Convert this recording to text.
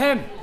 him.